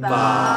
Ba.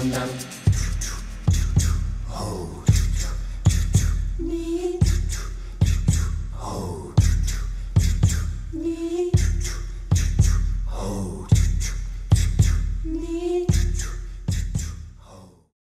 dum dum.